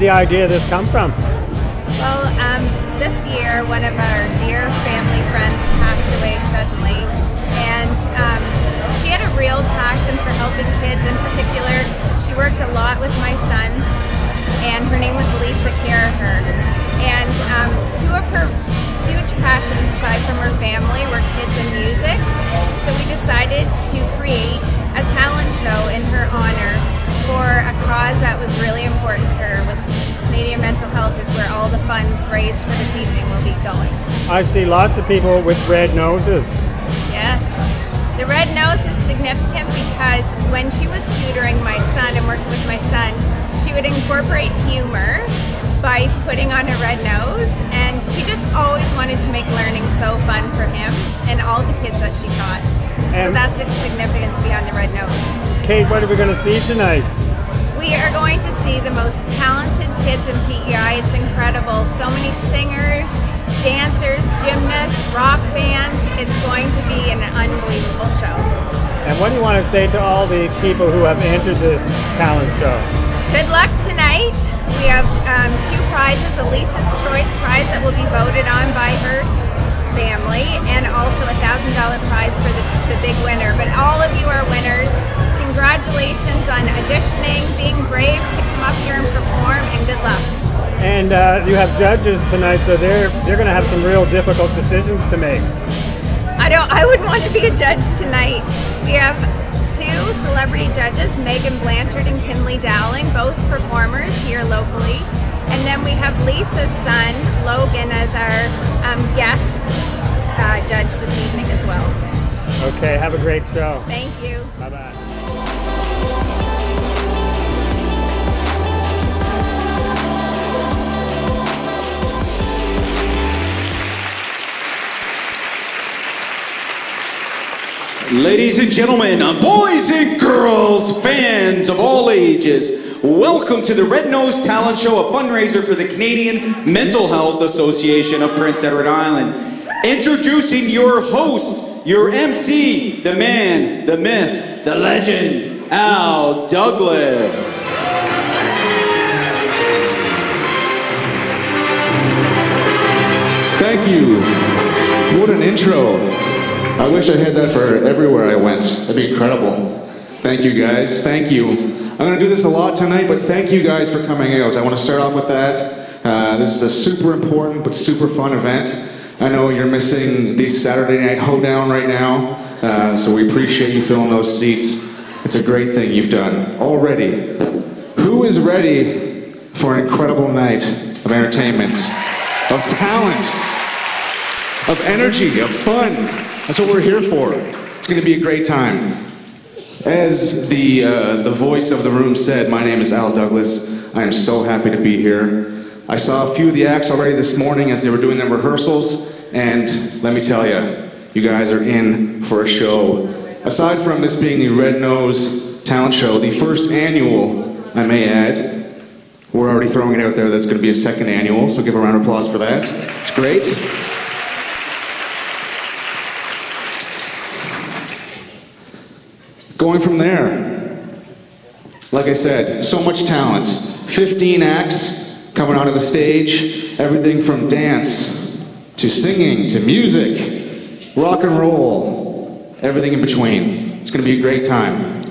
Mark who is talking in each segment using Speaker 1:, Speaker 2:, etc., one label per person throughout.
Speaker 1: did the idea of this come from?
Speaker 2: Well, um, this year one of our dear family friends passed away suddenly and um, she had a real passion for helping kids in particular. She worked a lot with my son and her name was Lisa Carraher. And um, two of her huge passions aside from her family were kids and music. So we decided to create a talent show in her honor for a cause that was really health is where all the funds raised for this evening will be going.
Speaker 1: I see lots of people with red noses.
Speaker 2: Yes. The red nose is significant because when she was tutoring my son and working with my son, she would incorporate humor by putting on a red nose and she just always wanted to make learning so fun for him and all the kids that she taught. so that's the significance behind the red nose.
Speaker 1: Kate, what are we going to see tonight?
Speaker 2: We are going to see the most talented kids in PEI. It's incredible. So many singers, dancers, gymnasts, rock bands. It's going to be an unbelievable show.
Speaker 1: And what do you want to say to all the people who have entered this talent show?
Speaker 2: Good luck tonight. We have um, two prizes, a Lisa's Choice prize that will be voted on by her family, and also a thousand dollar prize for the, the big winner. But all of you are winners. Congratulations on auditioning, being brave to come up here and perform, and good luck.
Speaker 1: And uh, you have judges tonight, so they're they're going to have some real difficult decisions to make.
Speaker 2: I don't. I wouldn't want to be a judge tonight. We have two celebrity judges, Megan Blanchard and Kinley Dowling, both performers here locally, and then we have Lisa's son, Logan, as our um, guest uh, judge this evening as well.
Speaker 1: Okay, have a great show.
Speaker 2: Thank you.
Speaker 1: Bye bye.
Speaker 3: Ladies and gentlemen, boys and girls, fans of all ages, welcome to the Red Nose Talent Show, a fundraiser for the Canadian Mental Health Association of Prince Edward Island. Introducing your host, your MC, the man, the myth, the legend, Al Douglas.
Speaker 4: Thank you. What an intro. I wish I had that for everywhere I went. That'd be incredible. Thank you guys. Thank you. I'm going to do this a lot tonight, but thank you guys for coming out. I want to start off with that. Uh, this is a super important but super fun event. I know you're missing the Saturday night hoedown right now, uh, so we appreciate you filling those seats. It's a great thing you've done already. Who is ready for an incredible night of entertainment, of talent, of energy, of fun? That's what we're here for. It's going to be a great time. As the, uh, the voice of the room said, my name is Al Douglas. I am so happy to be here. I saw a few of the acts already this morning as they were doing their rehearsals, and let me tell you, you guys are in for a show. Aside from this being the Red Nose Talent Show, the first annual, I may add, we're already throwing it out there that's going to be a second annual, so give a round of applause for that. It's great. Going from there, like I said, so much talent. 15 acts coming onto the stage, everything from dance to singing to music, rock and roll, everything in between. It's going to be a great time.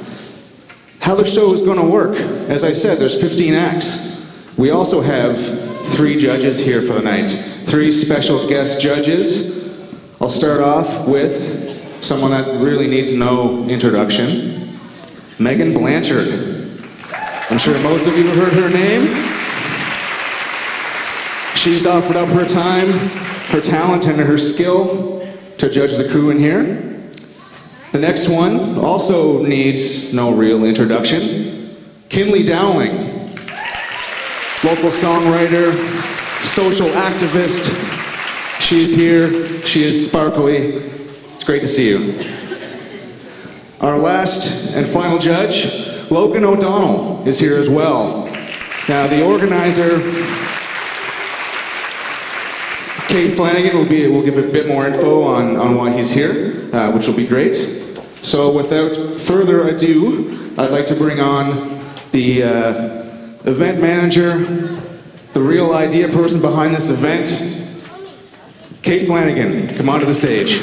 Speaker 4: How the show is going to work, as I said, there's 15 acts. We also have three judges here for the night, three special guest judges. I'll start off with someone that really needs no introduction Megan Blanchard. I'm sure most of you have heard her name. She's offered up her time, her talent, and her skill to judge the crew in here. The next one also needs no real introduction Kinley Dowling, local songwriter, social activist. She's here, she is sparkly, great to see you. Our last and final judge, Logan O'Donnell, is here as well. Now, the organizer, Kate Flanagan, will, be, will give a bit more info on, on why he's here, uh, which will be great. So, without further ado, I'd like to bring on the uh, event manager, the real idea person behind this event, Kate Flanagan. Come onto the stage.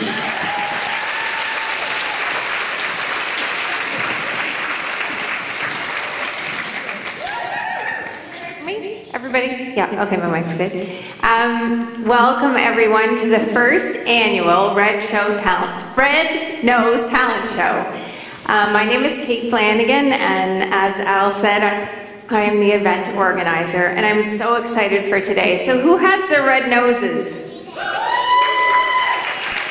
Speaker 2: Everybody? Yeah, okay, my mic's good. Um, welcome everyone to the first annual Red Show Talent, Red Nose Talent Show. Um, my name is Kate Flanagan, and as Al said, I, I am the event organizer, and I'm so excited for today. So, who has their red noses?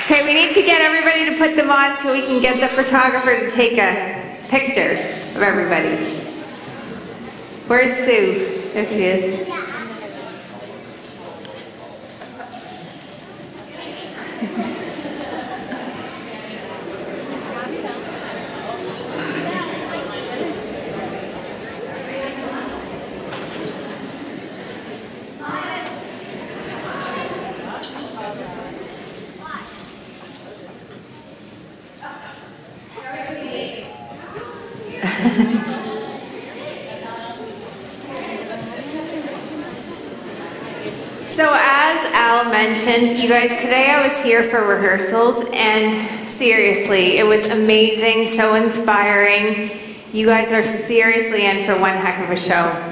Speaker 2: Okay, we need to get everybody to put them on so we can get the photographer to take a picture of everybody. Where's Sue? There she is. So as Al you guys, today I was here for rehearsals and seriously, it was amazing, so inspiring. You guys are seriously in for one heck of a show.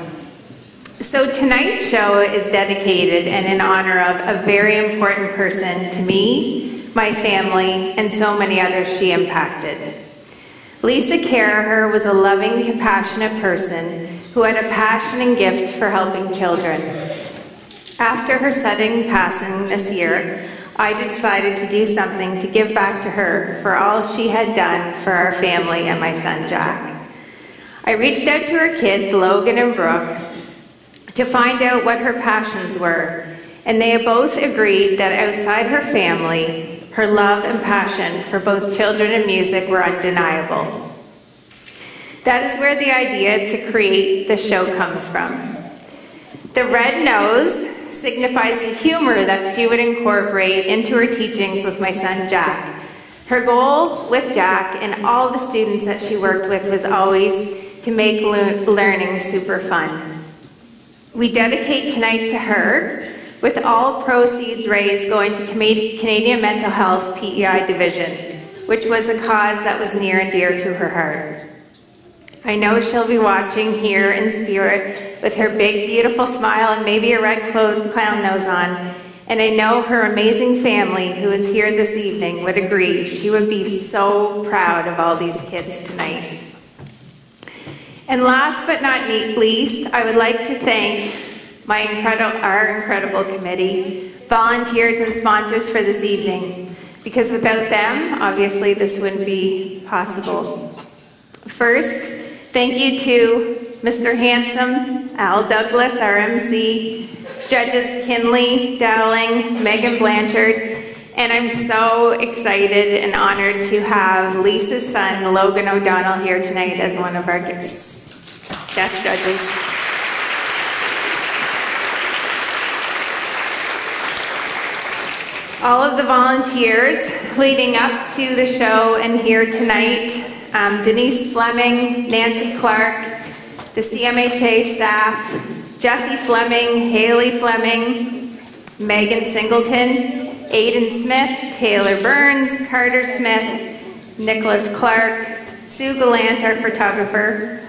Speaker 2: So tonight's show is dedicated and in honor of a very important person to me, my family, and so many others she impacted. Lisa Caraher was a loving, compassionate person who had a passion and gift for helping children. After her sudden passing this year, I decided to do something to give back to her for all she had done for our family and my son Jack. I reached out to her kids, Logan and Brooke, to find out what her passions were, and they both agreed that outside her family, her love and passion for both children and music were undeniable. That is where the idea to create the show comes from. The red nose signifies the humor that she would incorporate into her teachings with my son Jack. Her goal with Jack and all the students that she worked with was always to make learning super fun. We dedicate tonight to her, with all proceeds raised going to Canadian Mental Health PEI Division, which was a cause that was near and dear to her heart. I know she'll be watching here in spirit with her big, beautiful smile and maybe a red clown nose on, And I know her amazing family, who is here this evening, would agree. She would be so proud of all these kids tonight. And last but not least, I would like to thank my incredible, our incredible committee, volunteers and sponsors for this evening, because without them, obviously this wouldn't be possible. First, thank you to Mr. Handsome, Al Douglas, our MC, judges Kinley, Dowling, Megan Blanchard, and I'm so excited and honored to have Lisa's son, Logan O'Donnell, here tonight as one of our guest judges. All of the volunteers leading up to the show and here tonight, um, Denise Fleming, Nancy Clark, the CMHA staff, Jesse Fleming, Haley Fleming, Megan Singleton, Aiden Smith, Taylor Burns, Carter Smith, Nicholas Clark, Sue Gallant, our photographer.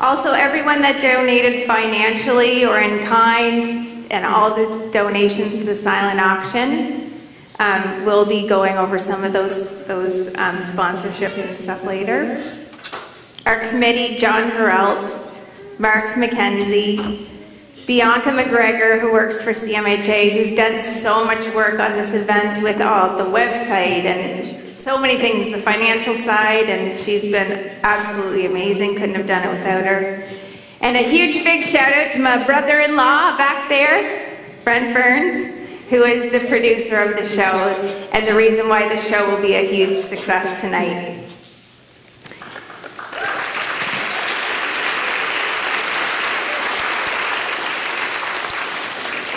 Speaker 2: Also, everyone that donated financially or in kind and all the donations to the silent auction. Um, we'll be going over some of those, those um, sponsorships and stuff later. Our committee, John Heralt, Mark McKenzie, Bianca McGregor, who works for CMHA, who's done so much work on this event with all the website and so many things, the financial side, and she's been absolutely amazing. Couldn't have done it without her. And a huge big shout out to my brother-in-law back there, Brent Burns, who is the producer of the show and the reason why the show will be a huge success tonight.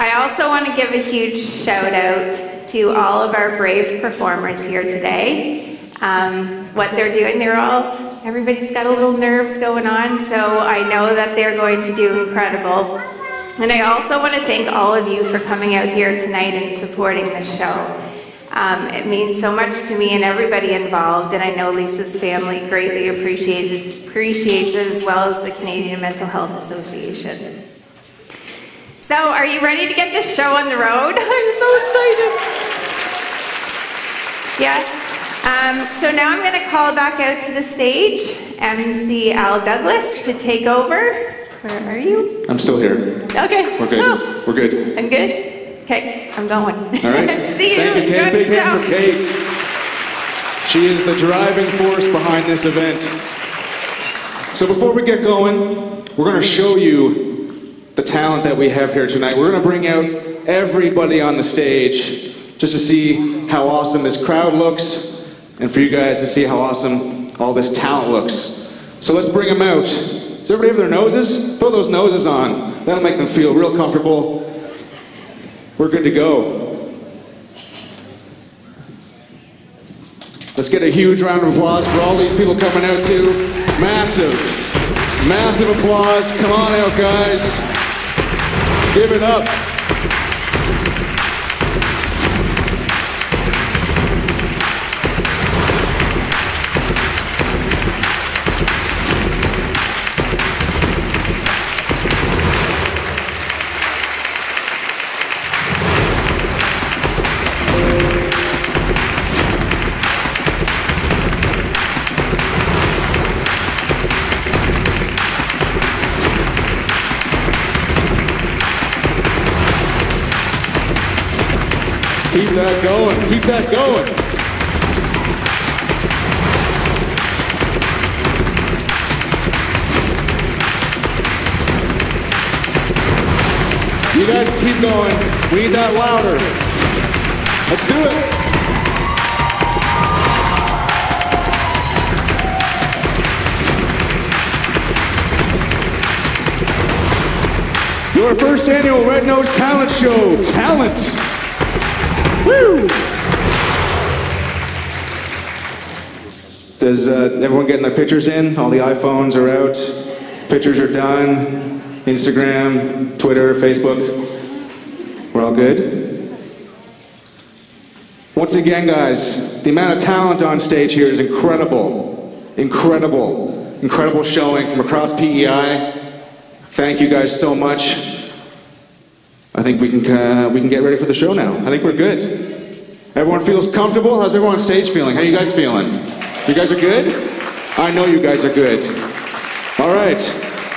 Speaker 2: I also want to give a huge shout out to all of our brave performers here today. Um, what they're doing, they're all, everybody's got a little nerves going on, so I know that they're going to do incredible. And I also want to thank all of you for coming out here tonight and supporting the show. Um, it means so much to me and everybody involved, and I know Lisa's family greatly appreciated, appreciates it as well as the Canadian Mental Health Association. So, are you ready to get this show on the road? I'm so excited. Yes. Um, so now I'm going to call back out to the stage MC Al Douglas to take over. Where are you?
Speaker 4: I'm still here.
Speaker 2: Okay.
Speaker 4: We're good.
Speaker 2: Oh,
Speaker 4: We're good.
Speaker 2: I'm good. Okay, I'm going.
Speaker 4: All right.
Speaker 2: See you.
Speaker 4: Thank you,
Speaker 2: Enjoy
Speaker 4: Kate. Big
Speaker 2: the
Speaker 4: hand
Speaker 2: show.
Speaker 4: for Kate. She is the driving force behind this event. So before we get going, we're going to show you the talent that we have here tonight. We're going to bring out everybody on the stage just to see how awesome this crowd looks and for you guys to see how awesome all this talent looks. So let's bring them out. Does everybody have their noses? Throw those noses on. That'll make them feel real comfortable. We're good to go. Let's get a huge round of applause for all these people coming out too. Massive, massive applause. Come on out, guys. Give it up. That going. You guys keep going. We need that louder. Let's do it. Your first annual Red Nose Talent Show. Talent. Woo! Does uh, everyone getting their pictures in? All the iPhones are out. Pictures are done. Instagram, Twitter, Facebook. We're all good. Once again, guys, the amount of talent on stage here is incredible. Incredible. Incredible showing from across PEI. Thank you guys so much. I think we can uh, we can get ready for the show now. I think we're good. Everyone feels comfortable. How's everyone on stage feeling? How are you guys feeling? You guys are good. I know you guys are good. All right,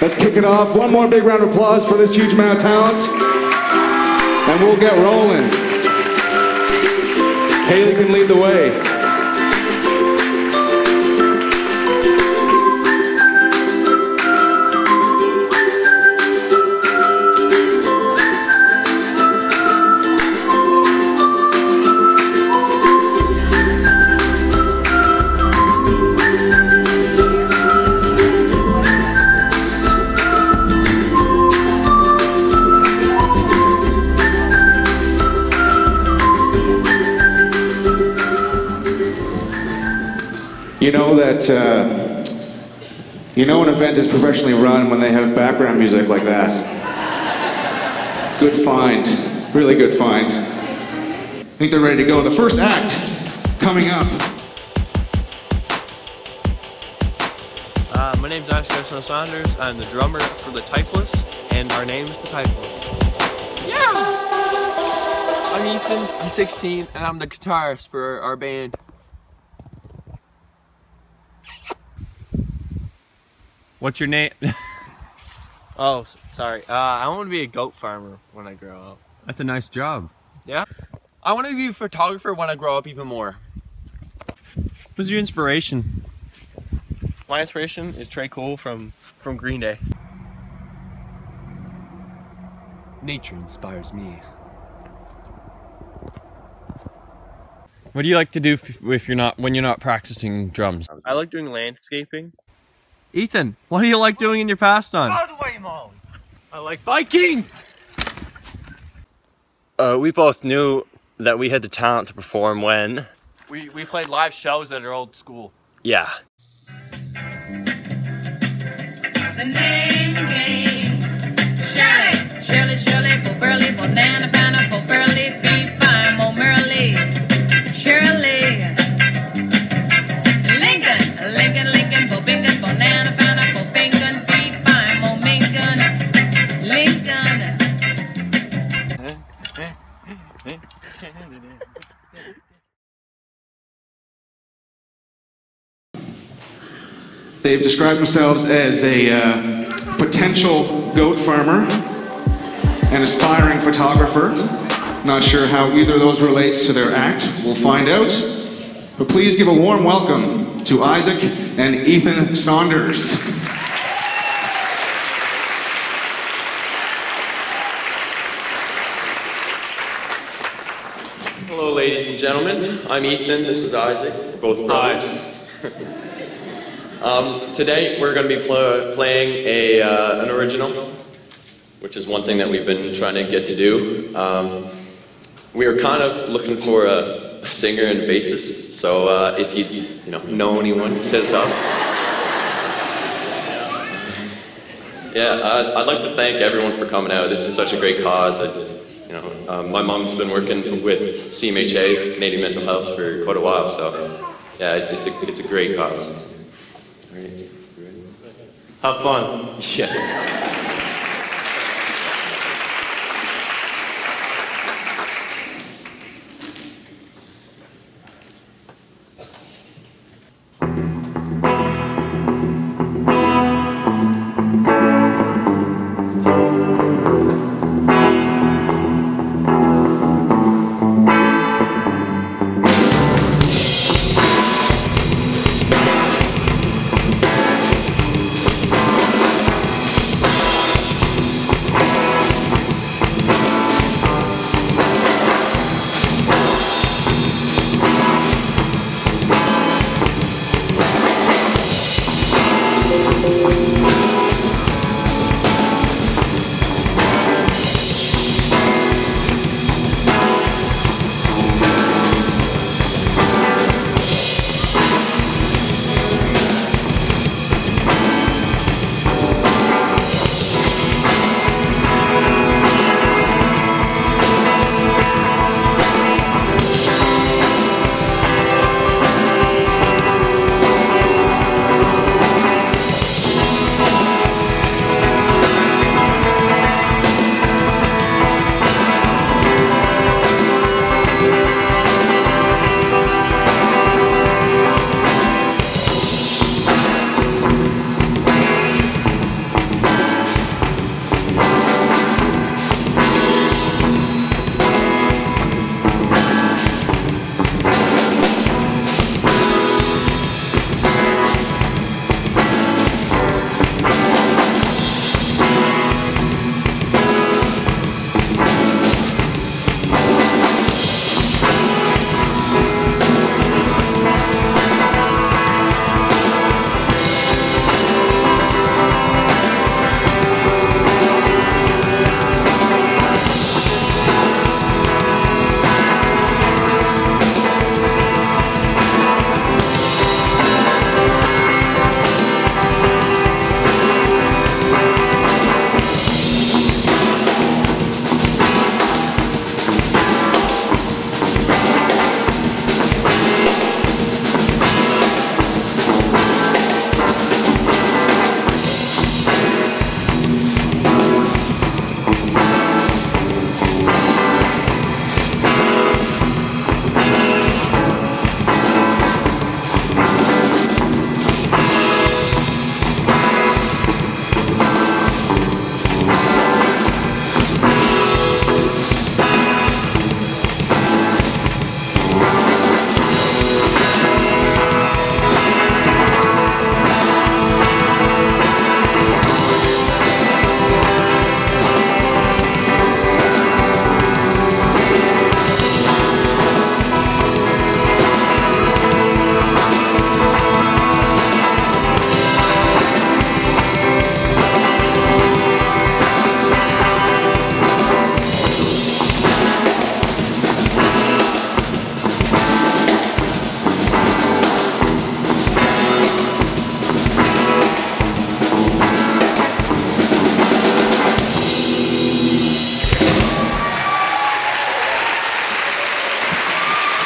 Speaker 4: let's kick it off. One more big round of applause for this huge amount of talent, and we'll get rolling. Haley can lead the way. Know that uh, you know an event is professionally run when they have background music like that. Good find, really good find. I think they're ready to go. The first act coming up.
Speaker 5: Uh, my name's Oscar Snow Saunders. I'm the drummer for the Typeless, and our name is the Typeless. Yeah! I'm Ethan, I'm 16, and I'm the guitarist for our band. What's your name? oh, sorry. Uh, I want to be a goat farmer when I grow up.
Speaker 6: That's a nice job.
Speaker 5: Yeah? I want to be a photographer when I grow up even more.
Speaker 6: What's your inspiration?
Speaker 5: My inspiration is Tré Cool from, from Green Day. Nature inspires me.
Speaker 6: What do you like to do if, if you're not when you're not practicing drums?
Speaker 5: I like doing landscaping.
Speaker 6: Ethan, what do you like doing in your pastime? Out of the way, Molly.
Speaker 5: I like biking!
Speaker 7: Uh, we both knew that we had the talent to perform when,
Speaker 5: We, we played live shows at our old school.
Speaker 7: yeah,
Speaker 4: They've described themselves as a uh, potential goat farmer, an aspiring photographer. Not sure how either of those relates to their act. We'll find out. But please give a warm welcome to Isaac and Ethan Saunders.
Speaker 7: Hello, ladies and gentlemen. I'm Ethan. This is Isaac. We're both brothers. um, today, we're going to be pl- playing a, uh, an original, which is one thing that we've been trying to get to do. Um, we are kind of looking for a, a singer and a bassist. So uh, if you you know know anyone, set us up. Yeah, I'd, I'd like to thank everyone for coming out. This is such a great cause. I, you know, um, my mom's been working with CMHA, Canadian Mental Health, for quite a while. So, yeah, it's a, it's a great cause.
Speaker 5: Have fun.
Speaker 7: Yeah.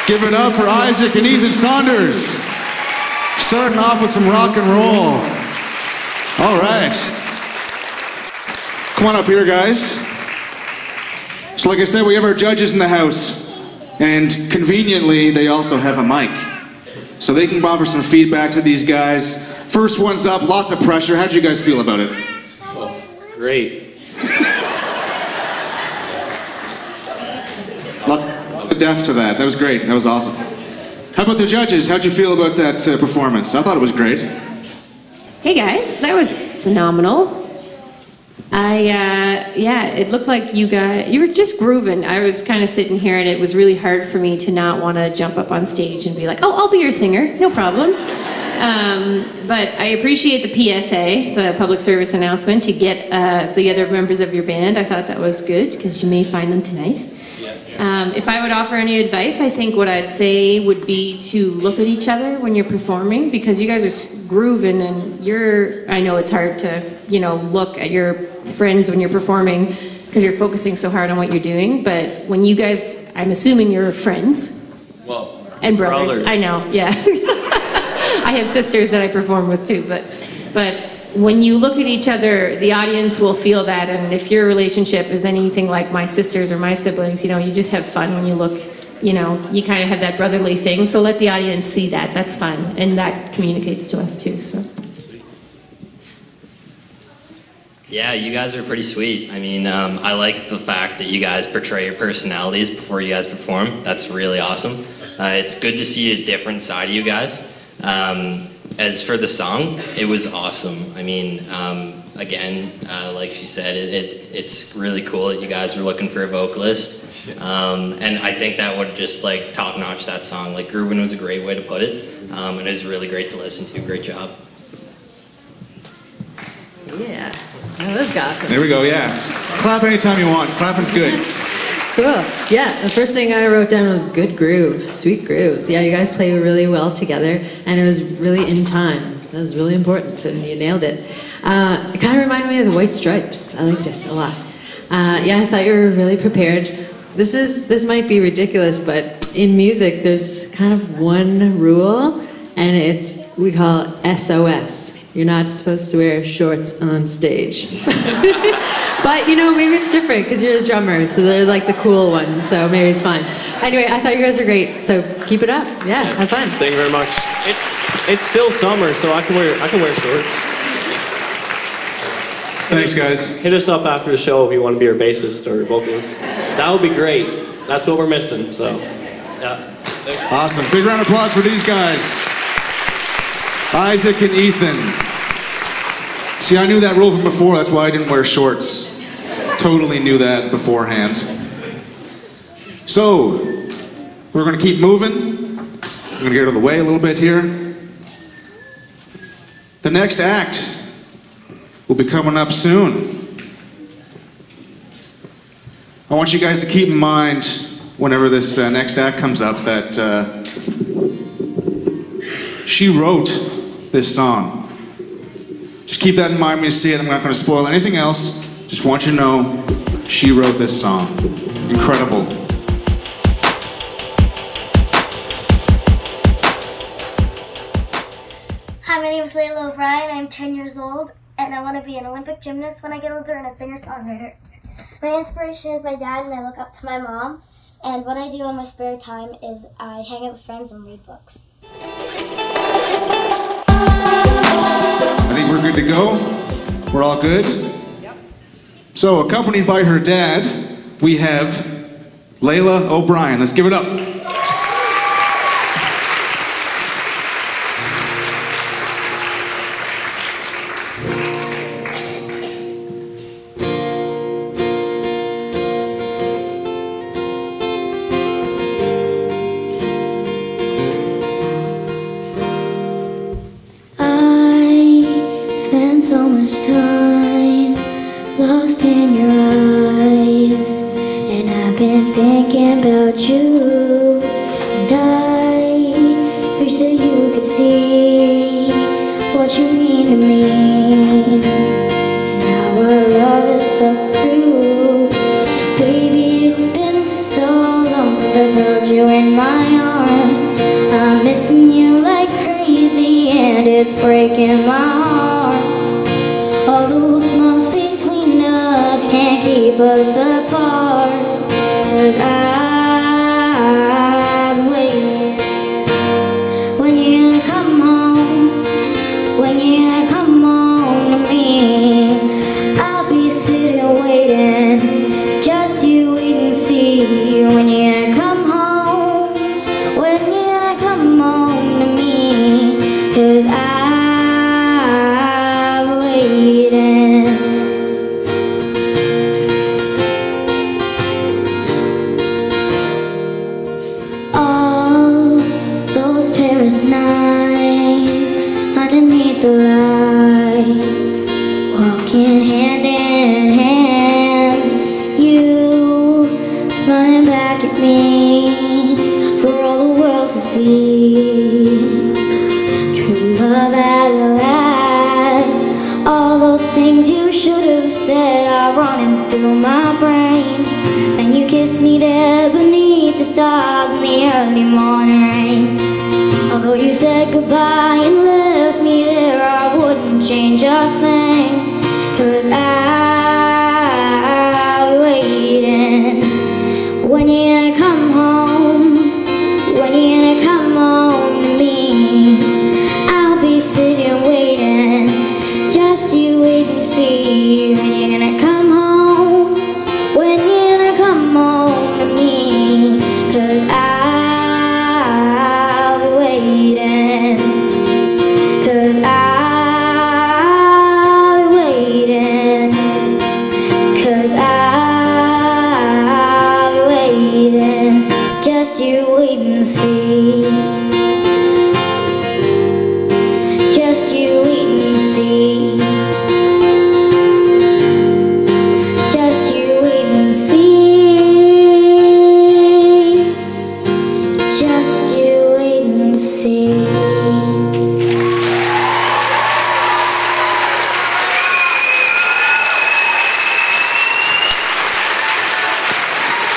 Speaker 4: Give it up for Isaac and Ethan Saunders. Starting off with some rock and roll. All right. Come on up here, guys. So, like I said, we have our judges in the house, and conveniently, they also have a mic. So they can offer some feedback to these guys. First one's up, lots of pressure. How'd you guys feel about it?
Speaker 8: Great.
Speaker 4: Lots depth to that. That was great. That was awesome. How about the judges? How'd you feel about that uh, performance? I thought it was great.
Speaker 9: Hey guys, that was phenomenal. I uh, yeah, it looked like you guys you were just grooving. I was kind of sitting here, and it was really hard for me to not want to jump up on stage and be like, "Oh, I'll be your singer, no problem." Um, but I appreciate the PSA, the public service announcement, to get uh, the other members of your band. I thought that was good because you may find them tonight. Um, if I would offer any advice, I think what I'd say would be to look at each other when you're performing because you guys are grooving and you're, I know it's hard to, you know, look at your friends when you're performing because you're focusing so hard on what you're doing. But when you guys, I'm assuming you're friends
Speaker 8: Well,
Speaker 9: and brothers.
Speaker 8: brothers.
Speaker 9: I know, yeah. I have sisters that I perform with too, but, but when you look at each other, the audience will feel that. And if your relationship is anything like my sisters or my siblings, you know, you just have fun when you look, you know, you kind of have that brotherly thing. So let the audience see that. That's fun. And that communicates to us too, so.
Speaker 10: Yeah, you guys are pretty sweet. I mean, um, I like the fact that you guys portray your personalities before you guys perform. That's really awesome. Uh, it's good to see a different side of you guys. Um, as for the song, it was awesome. I mean, um, again, uh, like she said, it, it, it's really cool that you guys were looking for a vocalist. Um, and I think that would just like top notch that song. Like, grooving was a great way to put it. Um, and it was really great to listen to. Great job.
Speaker 11: Yeah, that was awesome.
Speaker 4: There we go, yeah. Clap anytime you want. Clapping's good.
Speaker 11: Cool. Yeah, the first thing I wrote down was good groove, sweet grooves. Yeah, you guys play really well together, and it was really in time. That was really important, and you nailed it. Uh, it kind of reminded me of the White Stripes. I liked it a lot. Uh, yeah, I thought you were really prepared. This is this might be ridiculous, but in music, there's kind of one rule, and it's we call it SOS. You're not supposed to wear shorts on stage. but you know, maybe it's different because you're the drummer, so they're like the cool ones. So maybe it's fine. Anyway, I thought you guys were great. So keep it up. Yeah, have fun.
Speaker 8: Thank you very much. It, it's still summer, so I can wear I can wear shorts.
Speaker 4: Thanks, guys.
Speaker 8: Hit us up after the show if you want to be our bassist or vocalist. That would be great. That's what we're missing. So, yeah. Thanks.
Speaker 4: Awesome. Big round of applause for these guys. Isaac and Ethan. See, I knew that rule from before. That's why I didn't wear shorts. Totally knew that beforehand. So, we're going to keep moving. I'm going to get out of the way a little bit here. The next act will be coming up soon. I want you guys to keep in mind whenever this uh, next act comes up that uh, she wrote this song. Just keep that in mind when you see it. I'm not going to spoil anything else. Just want you to know she wrote this song. Incredible.
Speaker 12: Hi, my name is Layla O'Brien. I'm 10 years old, and I want to be an Olympic gymnast when I get older and a singer-songwriter. My inspiration is my dad, and I look up to my mom. And what I do on my spare time is I hang out with friends and read books.
Speaker 4: Good to go. We're all good. So, accompanied by her dad, we have Layla O'Brien. Let's give it up.
Speaker 12: You should have said are running through my brain. And you kissed me there beneath the stars in the early morning rain. Although you said goodbye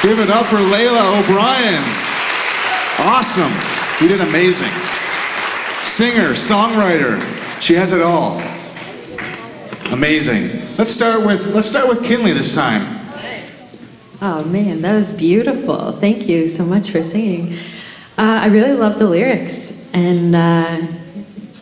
Speaker 4: Give it up for Layla O'Brien. Awesome. You did amazing. Singer, songwriter, she has it all. Amazing. Let's start with let's start with Kinley this time.
Speaker 11: Oh man, that was beautiful. Thank you so much for singing. Uh, I really love the lyrics, and uh,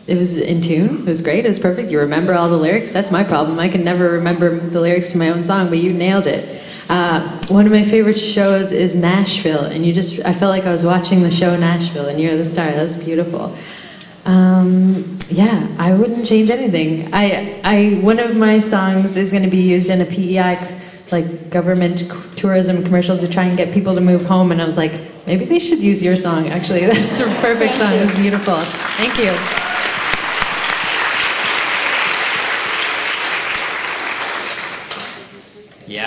Speaker 11: it was in tune. It was great. It was perfect. You remember all the lyrics. That's my problem. I can never remember the lyrics to my own song, but you nailed it. Uh, one of my favorite shows is Nashville, and you just—I felt like I was watching the show Nashville, and you're the star. That was beautiful. Um, yeah, I wouldn't change anything. I, I, one of my songs is going to be used in a PEI, like government tourism commercial to try and get people to move home. And I was like, maybe they should use your song. Actually, that's a perfect song. It was beautiful. Thank you.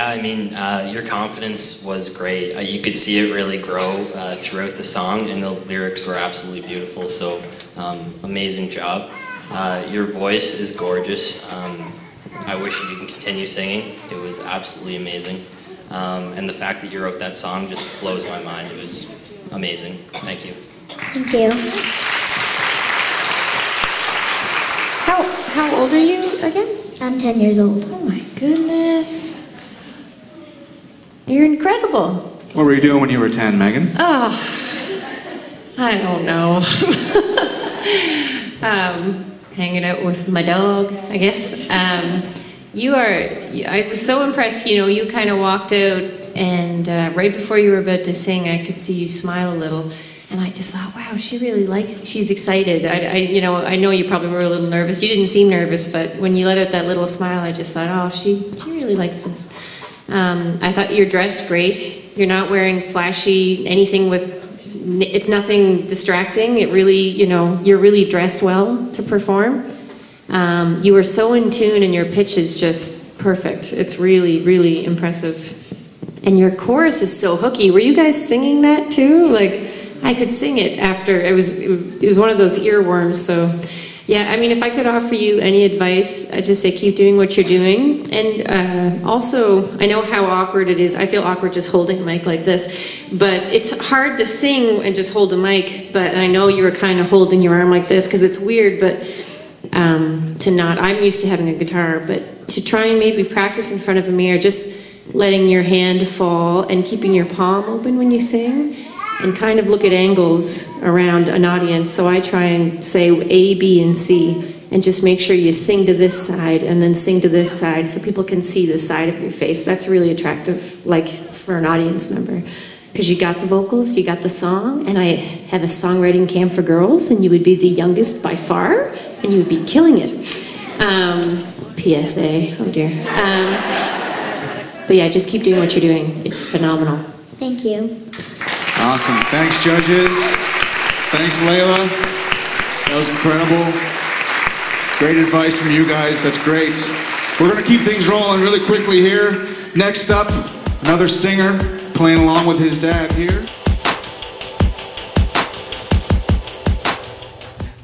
Speaker 10: Yeah, I mean, uh, your confidence was great. Uh, you could see it really grow uh, throughout the song, and the lyrics were absolutely beautiful. So, um, amazing job. Uh, your voice is gorgeous. Um, I wish you could continue singing. It was absolutely amazing. Um, and the fact that you wrote that song just blows my mind. It was amazing. Thank you.
Speaker 12: Thank you.
Speaker 9: How how old are you again?
Speaker 12: I'm 10 years old.
Speaker 9: Oh my goodness. You're incredible.
Speaker 4: What were you doing when you were 10, Megan?
Speaker 9: Oh, I don't know. um, hanging out with my dog, I guess. Um, you are, I was so impressed, you know, you kind of walked out and uh, right before you were about to sing, I could see you smile a little. And I just thought, wow, she really likes, she's excited. I, I, you know, I know you probably were a little nervous. You didn't seem nervous, but when you let out that little smile, I just thought, oh, she, she really likes this. Um, I thought you're dressed great. You're not wearing flashy anything with. It's nothing distracting. It really, you know, you're really dressed well to perform. Um, you were so in tune, and your pitch is just perfect. It's really, really impressive. And your chorus is so hooky. Were you guys singing that too? Like, I could sing it after. It was it was one of those earworms. So, yeah. I mean, if I could offer you any advice, I'd just say keep doing what you're doing. And uh, also, I know how awkward it is. I feel awkward just holding a mic like this, but it's hard to sing and just hold a mic. But I know you were kind of holding your arm like this because it's weird. But um, to not. I'm used to having a guitar, but to try and maybe practice in front of a mirror, just letting your hand fall and keeping your palm open when you sing, and kind of look at angles around an audience. So I try and say A, B, and C. And just make sure you sing to this side and then sing to this side so people can see the side of your face. That's really attractive, like for an audience member because you got the vocals, you got the song, and I have a songwriting camp for girls, and you would be the youngest by far, and you would be killing it. Um, PSA, oh dear. Um, but yeah, just keep doing what you're doing. It's phenomenal.
Speaker 12: Thank you.
Speaker 4: Awesome. Thanks, judges. Thanks, Layla. That was incredible. Great advice from you guys. That's great. We're going to keep things rolling really quickly here. Next up, another singer playing along with his dad here.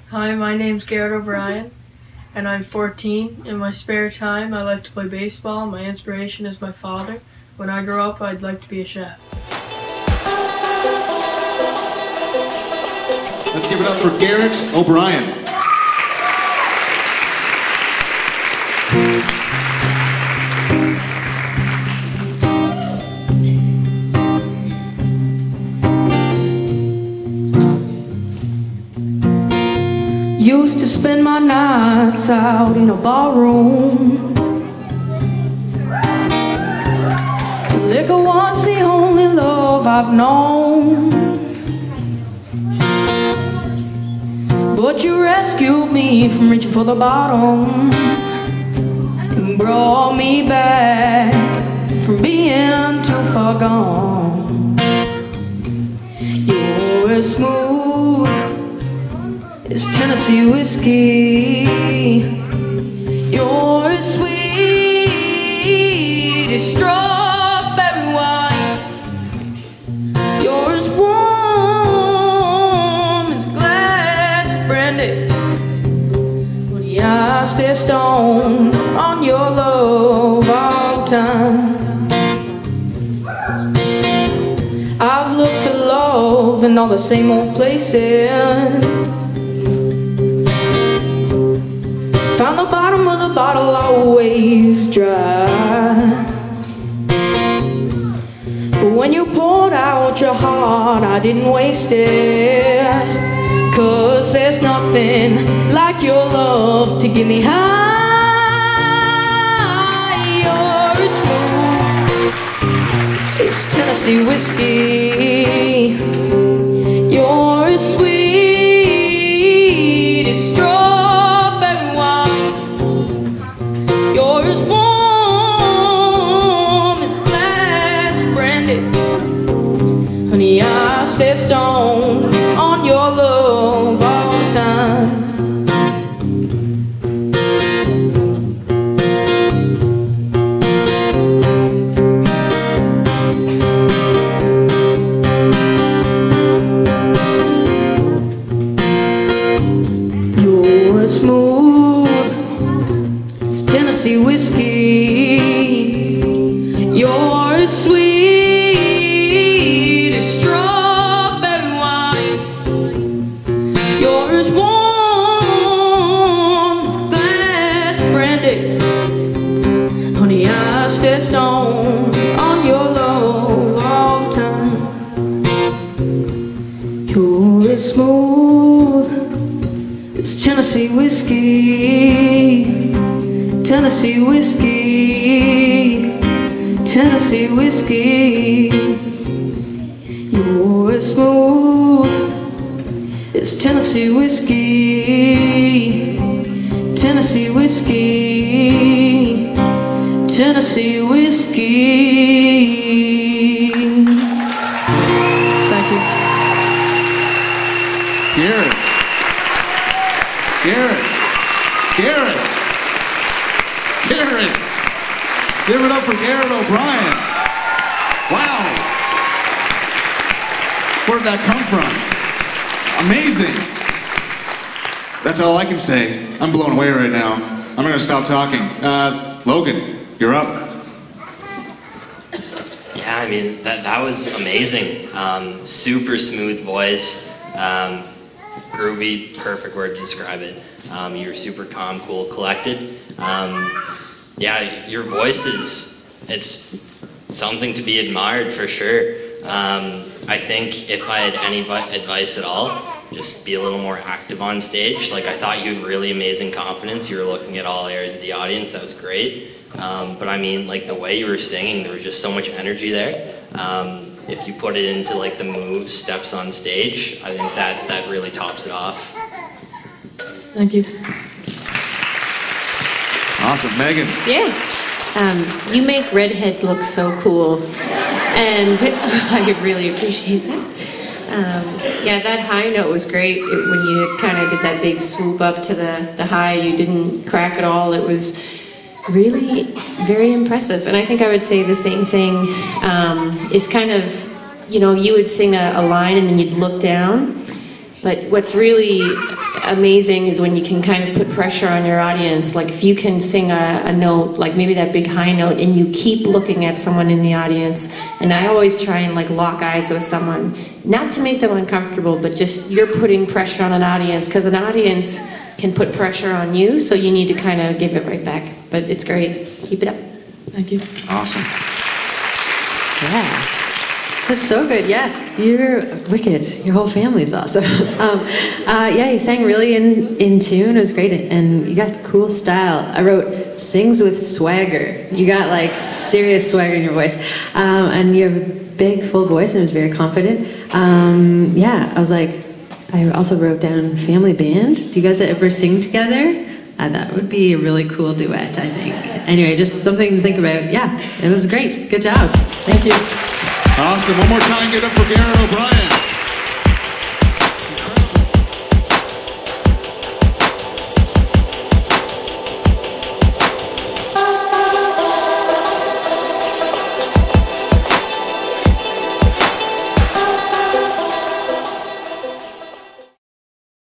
Speaker 13: Hi, my name's Garret O'Brien, and I'm 14. In my spare time, I like to play baseball. My inspiration is my father. When I grow up, I'd like to be a chef.
Speaker 4: Let's give it up for Garret O'Brien.
Speaker 14: Used to spend my nights out in a barroom. Liquor was the only love I've known. But you rescued me from reaching for the bottom and brought me back from being too far gone. You're as smooth as Tennessee whiskey. You're as sweet as strawberry stay stoned on your love all time. I've looked for love in all the same old places. Found the bottom of the bottle always dry. But when you poured out your heart, I didn't waste it. Cause there's nothing like your love to get me high. You're as smooth as Tennessee whiskey. You're as sweet as strawberry smooth It's Tennessee whiskey. You're sweet Tennessee whiskey. Tennessee whiskey. You're smooth as Tennessee whiskey.
Speaker 4: That's all I can say. I'm blown away right now. I'm gonna stop talking. Uh, Logan, you're up.
Speaker 10: Yeah, I mean that that was amazing. Um, super smooth voice. Um, groovy, perfect word to describe it. Um, you were super calm, cool, collected. Um, yeah, your voice is, it's something to be admired for sure. Um, I think if I had any advice at all, just be a little more active on stage. Like I thought you had really amazing confidence. You were looking at all areas of the audience. That was great. Um, but I mean, like the way you were singing, there was just so much energy there. Um, if you put it into like the moves, steps on stage, I think that that really tops it off.
Speaker 11: Thank you.
Speaker 4: Awesome, Megan.
Speaker 9: Yeah. Um, you make redheads look so cool, and I really appreciate that. Um, yeah, that high note was great. It, when you kind of did that big swoop up to the, the high, you didn't crack at all. It was really very impressive. And I think I would say the same thing um, is kind of, you know, you would sing a, a line and then you'd look down. But what's really amazing is when you can kind of put pressure on your audience. Like if you can sing a, a note, like maybe that big high note, and you keep looking at someone in the audience. And I always try and like lock eyes with someone, not to make them uncomfortable, but just you're putting pressure on an audience because an audience can put pressure on you. So you need to kind of give it right back. But it's great. Keep it up.
Speaker 11: Thank you.
Speaker 4: Awesome.
Speaker 11: Yeah. That's so good. Yeah, you're wicked. Your whole family's awesome. um, uh, yeah, you sang really in, in tune. It was great, and you got cool style. I wrote "sings with swagger." You got like serious swagger in your voice, um, and you have a big, full voice, and it was very confident. Um, yeah, I was like, I also wrote down "family band." Do you guys ever sing together? Uh, that would be a really cool duet, I think. Anyway, just something to think about. Yeah, it was great. Good job. Thank you.
Speaker 4: Awesome. One more time, give it up for Garret O'Brien.